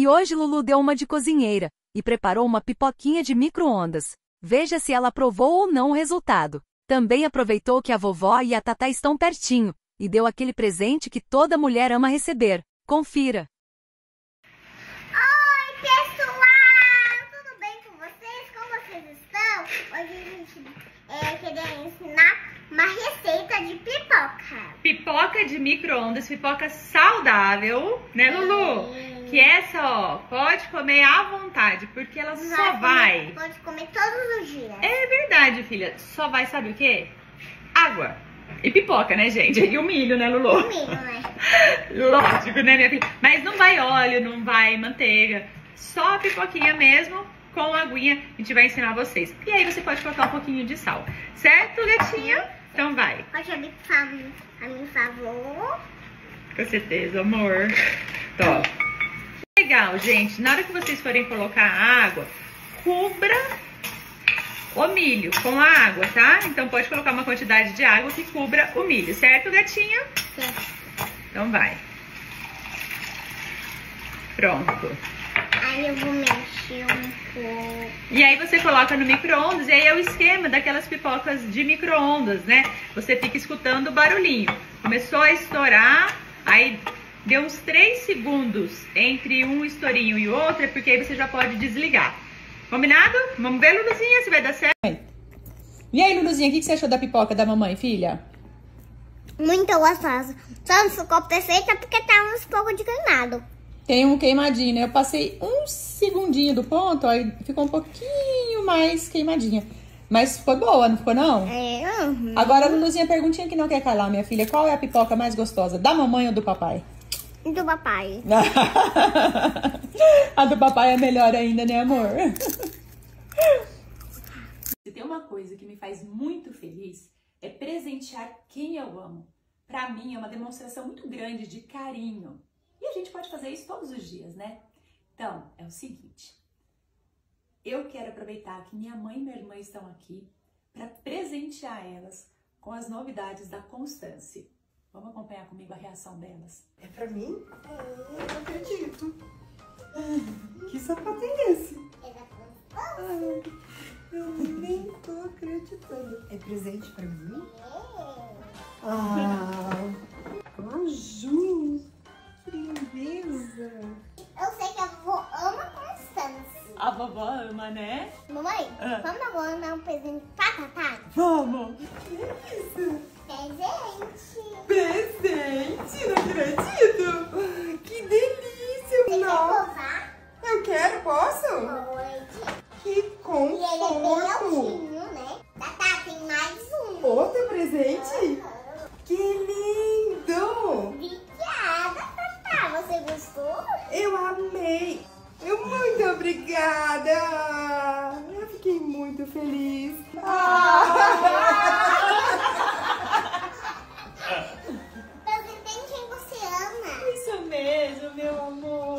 E hoje Lulu deu uma de cozinheira e preparou uma pipoquinha de micro-ondas. Veja se ela aprovou ou não o resultado. Também aproveitou que a vovó e a Tatá estão pertinho e deu aquele presente que toda mulher ama receber. Confira. Oi, pessoal! Tudo bem com vocês? Como vocês estão? Hoje a gente é, queria ensinar uma receita de pipoca. Pipoca de micro-ondas, pipoca saudável, né, Lulu? Sim. Que essa, ó, pode comer à vontade, porque ela só Vai comer- pode comer todos os dias. É verdade, filha. Só vai, sabe o quê? Água. E pipoca, né, gente? E o milho, né, Lulu? Comigo, né? Lógico, né, minha filha? Mas não vai óleo, não vai manteiga. Só a pipoquinha mesmo, com a aguinha. A gente vai ensinar vocês. E aí você pode colocar um pouquinho de sal. Certo, gatinha? Então vai. Pode abrir a meu favor. Com certeza, amor. Top. Legal, gente. Na hora que vocês forem colocar a água, cubra o milho com a água, tá? Então pode colocar uma quantidade de água que cubra o milho, certo, gatinha? Certo. Então vai. Pronto. Aí eu vou mexer um pouco. E aí você coloca no micro-ondas e aí é o esquema daquelas pipocas de micro-ondas, né? Você fica escutando o barulhinho. Começou a estourar, aí deu uns 3 segundos entre um estourinho e o outro, é porque aí você já pode desligar. Combinado? Vamos ver, Luluzinha, se vai dar certo. E aí, Luluzinha, o que você achou da pipoca da mamãe, filha? Muito gostosa. Só não ficou perfeita porque tá uns pouco de queimado. Tem um queimadinho, né? Eu passei um segundinho do ponto, aí ficou um pouquinho mais queimadinha. Mas foi boa, não ficou não? É, uhum. Agora, Luluzinha, perguntinha que não quer calar, minha filha. Qual é a pipoca mais gostosa, da mamãe ou do papai? Do papai. a do papai é melhor ainda, né, amor? Se tem uma coisa que me faz muito feliz é presentear quem eu amo. Pra mim é uma demonstração muito grande de carinho. E a gente pode fazer isso todos os dias, né? Então, é o seguinte. Eu quero aproveitar que minha mãe e minha irmã estão aqui para presentear elas com as novidades da Constância. Vamos acompanhar comigo a reação delas. É pra mim? Eu não acredito. Que sapato é esse? Ai, eu nem tô acreditando. É presente pra mim? Ah, a Ju. Que lindeza. Eu sei que a vovó ama Constância. A vovó ama, né? Mamãe, Ah. vamos agora dar um presente pra Tatá? Vamos! Que é isso? Presente. fofo! né? Tatá, né? tem mais um. Outro presente? Que lindo! Obrigada, Tatá. Você gostou? Eu amei. Eu muito obrigada. Eu fiquei muito feliz. Ah. que tem quem você ama. Isso mesmo, meu amor.